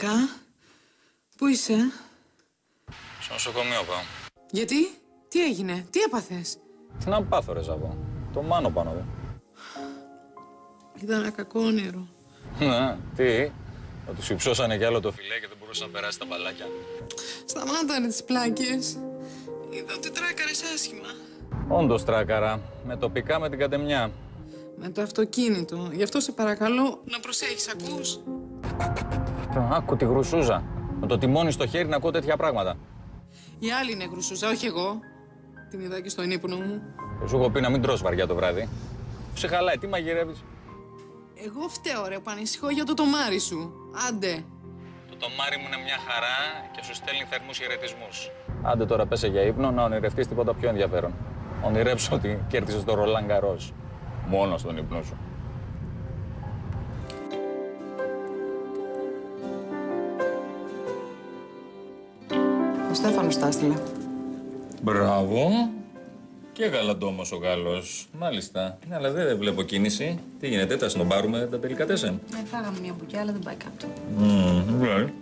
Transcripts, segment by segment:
Λουκά, πού είσαι; Στο νοσοκομείο πάω. Γιατί, τι έγινε, τι έπαθες; Τι να πάθω ρε Ζαβό. Το μάνο πάνω εδώ. Ήταν ένα κακό όνειρο. Ναι, τι; Θα του υψώσανε κι άλλο το φιλέ και δεν μπορούσες να περάσεις τα μπαλάκια. Σταμάτανε τις πλάκες. Είδα ότι τράκαρες άσχημα. Όντως τράκαρα. Με τοπικά με την κατεμιά. Με το αυτοκίνητο. Γι' αυτό σε παρακαλώ να προσέχεις, ακούς. Άκου τη γρουσούζα. Με το τιμόνι στο χέρι να ακούω τέτοια πράγματα. Η άλλη είναι γρουσούζα, όχι εγώ. Την είδα και στον ύπνο μου. Και σου έχω πει να μην τρως βαριά το βράδυ. Σε χαλάει, τι μαγειρεύεις; Εγώ φταίω ρε που ανησυχώ για το τομάρι σου. Άντε. Το τομάρι μου είναι μια χαρά και σου στέλνει θερμούς χαιρετισμούς. Άντε τώρα πέσε για ύπνο να ονειρευτείς τίποτα πιο ενδιαφέρον. Ονειρέψω ότι κέρδισες το Ρολάν Γκαρός. Μόνος στον ύπνο σου. Στέφανος τα έστειλε. Μπράβο. Και γαλαντόμο ο Γάλλος. Μάλιστα. Ναι, αλλά δεν βλέπω κίνηση. Τι γίνεται, τα σνομπάρουμε τα τελικά τέσσερα. Ναι, φάγαμε μια μπουκιά, αλλά δεν πάει κάτω. Μμμ, ναι.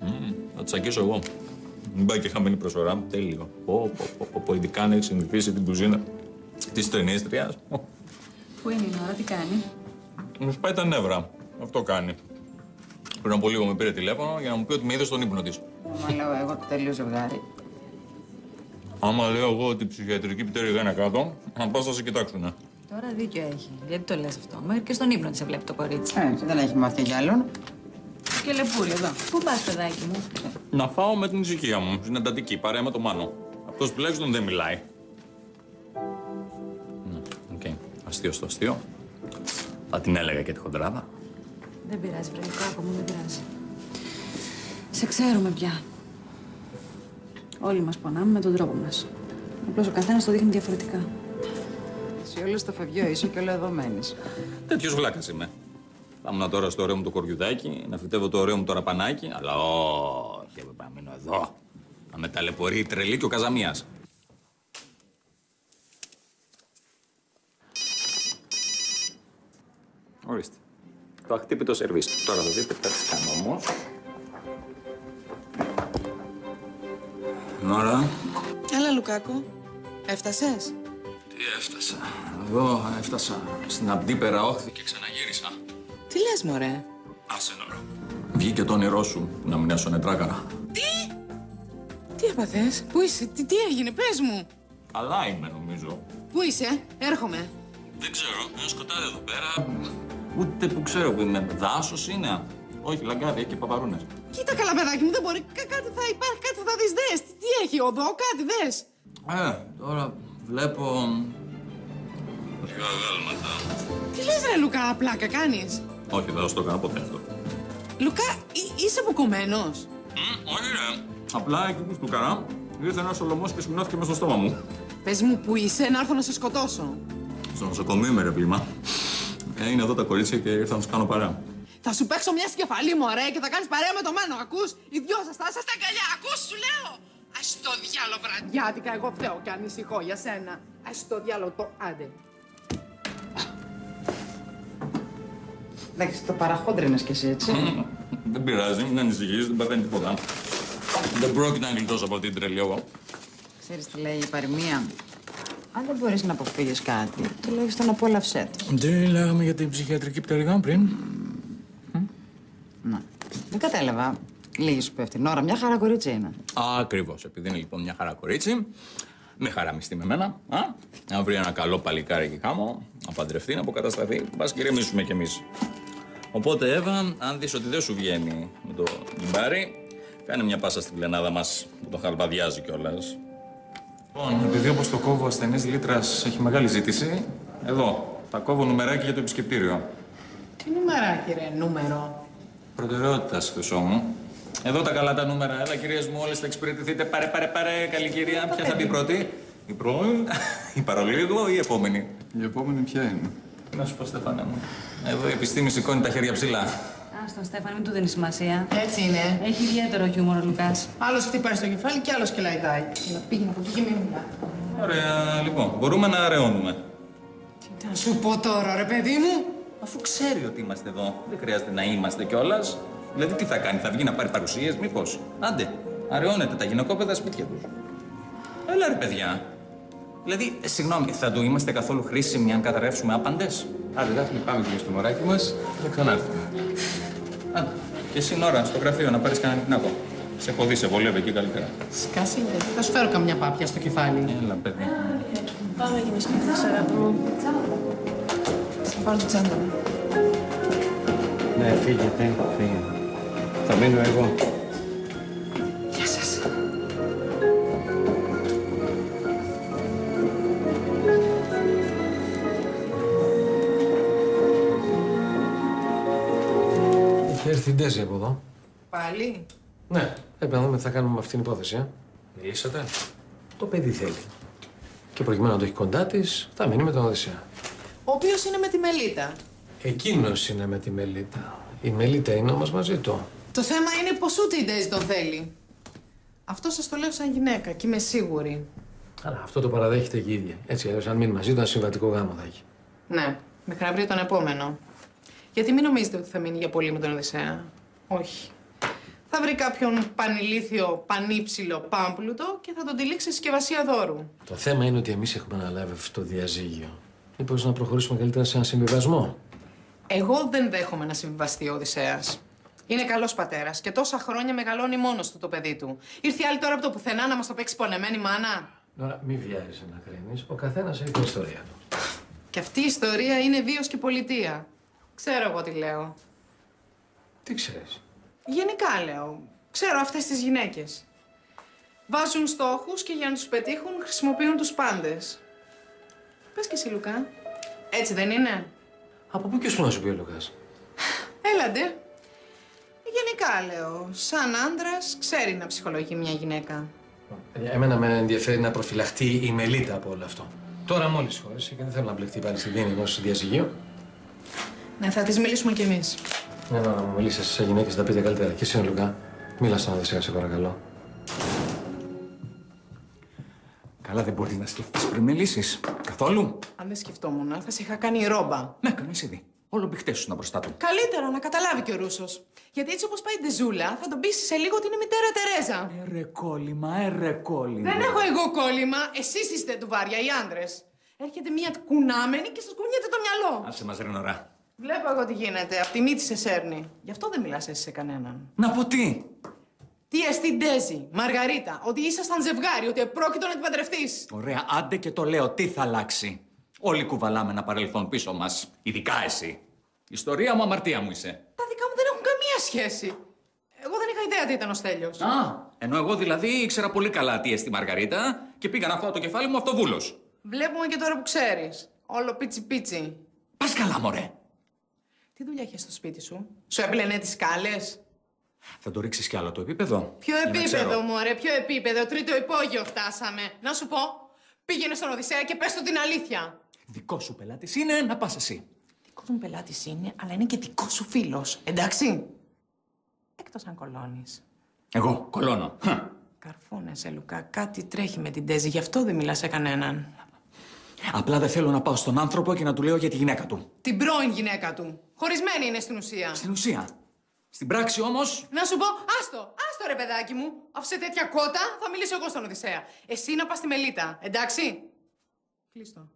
Μμμ, Θα τσακίσω εγώ. Μην πάει και χαμένη προσφορά. Τέλειο. Πω, πω, πω, πω, πω, ειδικά αν έχεις συνηθίσει την κουζίνα της τρενίστρια. Πού είναι η Νόρα, τι κάνει; Μου σπάει τα νεύρα. Αυτό κάνει. Πριν από λίγο με πήρε τηλέφωνο για να μου πει ότι με είδε στον ύπνο της. Μα λέω εγώ το τέλειο ζευγάρι. Άμα λέω εγώ ότι η ψυχιατρική πτέρυγα είναι κάτω, να πα θα σε κοιτάξουνε. Τώρα δίκιο έχει. Γιατί το λες αυτό; Μέχρι και στον ύπνο της σε βλέπει το κορίτσι. Ε, δεν έχει μάθει για άλλον. Και λεπούρι εδώ. Πού πας παιδάκι μου; Να φάω με την ησυχία μου. Στην εντατική, παρέα με το μάνο. Αυτός τουλάχιστον δεν μιλάει. Ναι, οκ. Αστείο στο αστείο. Θα την έλεγα και τη χοντράδα. Δεν πειράζει, βρε κάκο μου, δεν πειράζει. Σε ξέρουμε πια. Όλοι μας πονάμε με τον τρόπο μας. Απλώς ο καθένας το δείχνει διαφορετικά. Εσύ όλο στο φευγιό είσαι και όλο εδώ μένεις. Τέτοιος βλάκας είμαι. Θα ήμουν τώρα στο ωραίο μου το χωριουδάκι, να φυτεύω το ωραίο μου το ραπανάκι, αλλά όχι, έπρεπε να μείνω εδώ. Να με ταλαιπωρεί η τρελή και ο Καζαμίας. Ορίστε. Το αχτύπητο σερβίς. Τώρα θα δείτε τι θα κάνω όμως. Νόρα. Έλα, Λουκάκο. Έφτασες; Τι έφτασα. Εδώ έφτασα στην Αμπτύπερα όχθη και ξαναγύρισα. Τι λες, μωρέ; Άσε Νόρα. Βγήκε το όνειρό σου να μην έσωνε τράκαρα. Τι; Έπαθες, πού είσαι, τι, τι έγινε, πες μου. Καλά είμαι νομίζω. Πού είσαι, έρχομαι. Δεν ξέρω, ένα σκοτάδι εδώ πέρα. Ούτε που ξέρω που είναι. Δάσος είναι. Όχι, λαγκάδια και παπαρούνες. Κοίτα καλά, παιδάκι μου, δεν μπορεί. Κα- κάτι θα υπάρχει, κάτι θα δεις, δες. Τι, τι έχει οδό, κάτι δες. Ε, τώρα βλέπω. Λίγα γάλματα. Τι λες ρε Λουκά, πλάκα κάνεις; Όχι, δεν θα στο κάνω ποτέ αυτό. Λουκά, εί- είσαι αποκομμένος. Μμ, όχι, ρε. Απλά εκεί που του καρά, ήρθε ένας ολομός και σμινώθηκε μέσα στο στόμα μου. Πες μου που είσαι, να έρθω να σε σκοτώσω. Στο νοσοκομείο είμαι ρε πλήμα. Ε, είναι εδώ τα κορίτσια και ήρθα να τους κάνω παρέα. Θα σου παίξω μια σκεφαλή μου, ωραία, και θα κάνεις παρέα με το Μάνο, ακούς. Οι δυο σας θα είσαστε αγκαλιά, ακούς, σου λέω. Ας το διάλο βραδιάτικα, εγώ φταίω και ανησυχώ για σένα. Ας το διάλο το άντε. Εντάξει, το παραχόντρινες κι εσύ, έτσι. δεν πειράζει, μην ανησυχείς, δεν παθαίνει τίποτα. Δεν πρόκειται να γλιτώσω από αυτή την τρελή εγώ. Ξέρεις τι λέει η παροιμία; Αν δεν μπορείς να αποφύγεις κάτι, τουλάχιστον απόλαυσέ το. Τι λέγαμε για την ψυχιατρική πτέρυγα πριν; Να. Δεν κατάλαβα. Λίγη σου πέφτει. Νόρα, μια χαρά κορίτσι είναι. Ακριβώς. Επειδή είναι λοιπόν μια χαρά κορίτσι, με χαρά μισθή με μένα, α, να βρει ένα καλό παλικάρι και χάμω, να παντρευτεί, να αποκατασταθεί. Μπας και ηρεμήσουμε κι εμείς. Οπότε, Εύα, αν δεις ότι δεν σου βγαίνει με το μπάρι, κάνε μια πάσα στην πλενάδα μας που τον χαλβαδιάζει κιόλας. Λοιπόν, επειδή όπως το κόβω ασθενής λίτρας έχει μεγάλη ζήτηση, εδώ, τα κόβω νουμεράκι για το επισκεπτήριο. Τι νούμεράκι ρε, νούμερο; Προτεραιότητας, χρυσό μου. Εδώ τα καλά τα νούμερα. Έλα, κυρίες μου, όλες θα εξυπηρετηθείτε. Πάρε, πάρε, πάρε. Καλή κυρία. Ποια θα μπει πρώτη, η πρώην, η παρολίγο ή η επόμενη; Η επόμενη ποια είναι; Τι να σου πω, Στεφάνα μου. Εδώ η επιστήμη σηκώνει τα χέρια ψηλά. Α, στον Στέφανο, μην του δίνεις σημασία. Έτσι είναι. Έχει ιδιαίτερο χιούμορ ο Λουκάς. Άλλος χτυπάει στο κεφάλι και άλλος κελαϊδάει. Έλα, πήγαινε από εκεί και μην μιλά. Ωραία, λοιπόν, μπορούμε να αραιώνουμε. Τι να σου πω τώρα, ρε παιδί μου. Αφού ξέρει ότι είμαστε εδώ, δεν χρειάζεται να είμαστε κιόλας. Δηλαδή τι θα κάνει, θα βγει να πάρει παρουσίες, μήπως; Άντε, αραιώνεται τα γυναικόπαιδα σπίτια τους. Έλα ρε παιδιά. Δηλαδή, συγγνώμη, θα του είμαστε καθόλου χρήσιμοι αν καταρρεύσουμε άπαντες; Άντε, Δάφνη, πάμε και στο μωράκι μας και θα ξανάρθουμε. Άντε, και εσύ ώρα στο γραφείο να πάρεις κανένα νικνάκο. Σε έχω δει, σε βολεύει εκεί καλύτερα. Σκάσε, θα σου φέρω καμιά πάπια στο κεφάλι. Έλα, παιδί. Πάμε για σπίτι, αγάπη μου. Θα πάρω την τσάντα μου. Ναι, φύγετε, φύγετε. Θα μείνω εγώ. Γεια σας. Έχει έρθει η Ντέζη από εδώ. Πάλι; Ναι, έπρεπε να δούμε τι θα κάνουμε με αυτήν την υπόθεση. Ε. Μιλήσατε; Το παιδί θέλει. Και προκειμένου να το έχει κοντά της, θα μείνει με τον Οδυσσέα. Ο οποίος είναι με τη Μελίτα. Εκείνος είναι με τη Μελίτα. Η Μελίτα είναι όμως μαζί του. Το θέμα είναι πως ούτε η Ντέζη τον θέλει. Αυτό σας το λέω σαν γυναίκα και είμαι σίγουρη. Αλλά αυτό το παραδέχεται και η ίδια. Έτσι, αλλιώς αν μείνει μαζί του, ένα συμβατικό γάμο θα έχει. Ναι, μέχρι να βρει τον επόμενο. Γιατί μην νομίζετε ότι θα μείνει για πολύ με τον Οδυσσέα; Όχι. Θα βρει κάποιον πανηλήθιο, πανύψηλο, πάμπλουτο και θα τον τυλίξει συσκευασία δώρου. Το θέμα είναι ότι εμείς έχουμε αναλάβει αυτό το διαζύγιο. Μήπως να προχωρήσουμε καλύτερα σε ένα συμβιβασμό; Εγώ δεν δέχομαι να συμβιβαστεί ο Οδυσσέας. Είναι καλός πατέρας και τόσα χρόνια μεγαλώνει μόνος του το παιδί του. Ήρθε η άλλη τώρα από το πουθενά να μας το παίξει πονεμένη μάνα. Τώρα, μη βιάζεσαι να κρίνεις. Ο καθένας έχει την ιστορία του. Και αυτή η ιστορία είναι βίος και πολιτεία. Ξέρω εγώ τι λέω. Τι ξέρεις; Γενικά λέω. Ξέρω αυτές τις γυναίκες. Βάζουν στόχους και για να τους πετύχουν χρησιμοποιούν τους πάντες. Πες και εσύ, Λουκά. Έτσι δεν είναι; Από πού και σου να σου πει ο Λουκάς; Έλαντε. Γενικά λέω. Σαν άντρας ξέρει να ψυχολογεί μια γυναίκα. Εμένα με ενδιαφέρει να προφυλαχτεί η μελίτα από όλο αυτό. Τώρα μόλις χώρισε και δεν θέλω να μπλεχτεί πάλι στη δίνη ενός διαζυγίου. Ναι, θα τις μιλήσουμε κι εμείς. Ναι, να μου μιλήσεις σε γυναίκες, θα τα πείτε καλύτερα. Και εσύ, Λουκά, μίλα στον Οδυσσέα, σε παρακαλώ. Καλά, δεν μπορεί να σκεφτεί πριν μιλήσεις. Καθόλου; Αν δεν σκεφτόμουν, θα σε είχα κάνει ρόμπα. Ναι, κάνει ήδη. Όλο μπιχτέ σου να μπροστά του. Καλύτερα να καταλάβει και ο Ρούσος. Γιατί έτσι όπως πάει η Ντεζούλα, θα τον πείσει σε λίγο ότι είναι μητέρα Τερέζα. Ερε κόλλημα, ερε κόλλημα. Δεν έχω εγώ κόλλημα. Εσείς είστε του βάρια, οι άντρες. Έρχεται μια κουνάμενη και σας κουνιέται το μυαλό. Άσε μας ρε νωρά. Βλέπω εγώ τι γίνεται. Απ' τη μύτη σε σέρνει. Γι' αυτό δεν μιλάς εσύ σε κανέναν. Να πω τι; Τι εστί Ντέζη, Μαργαρίτα, ότι ήσασταν ζευγάρι, ότι επρόκειτο να την παντρευτεί. Ωραία, άντε και το λέω, τι θα αλλάξει. Όλοι κουβαλάμε ένα παρελθόν πίσω μας. Ειδικά εσύ. Ιστορία μου, αμαρτία μου είσαι. Τα δικά μου δεν έχουν καμία σχέση. Εγώ δεν είχα ιδέα τι ήταν ο Στέλιος. Α, ενώ εγώ δηλαδή ήξερα πολύ καλά τι εστί Μαργαρίτα και πήγα να φάω το κεφάλι μου αυτοβούλος. Βλέπουμε και τώρα που ξέρεις. Όλο πίτσι πίτσι. Πας καλά, μωρέ. Τι δουλειά είχε στο σπίτι σου, Σου έπλαινε τις σκάλες; Θα το ρίξεις κι άλλο το επίπεδο; Ποιο Για να επίπεδο, ξέρω. μωρέ, ποιο επίπεδο; Τρίτο υπόγειο φτάσαμε. Να σου πω, πήγαινε στον Οδυσσέα και πες του την αλήθεια. Δικό σου πελάτης είναι να πας εσύ. Δικό μου πελάτης είναι, αλλά είναι και δικό σου φίλος. Εντάξει; Εκτός αν κολώνεις. Εγώ, κολώνω. Χ. Καρφώνεσαι, Λουκά. Κάτι τρέχει με την Τέζη, γι' αυτό δεν μιλάς σε κανέναν. Απλά δεν θέλω να πάω στον άνθρωπο και να του λέω για τη γυναίκα του. Την πρώην γυναίκα του. Χωρισμένη είναι στην ουσία. Στην ουσία. Στην πράξη όμω. Να σου πω, άστο, άστο ρε παιδάκι μου. Αφού σε τέτοια κότα θα μιλήσω εγώ στον Οδυσσέα. Εσύ να πας στη Μελίτα, εντάξει; Κλείστο.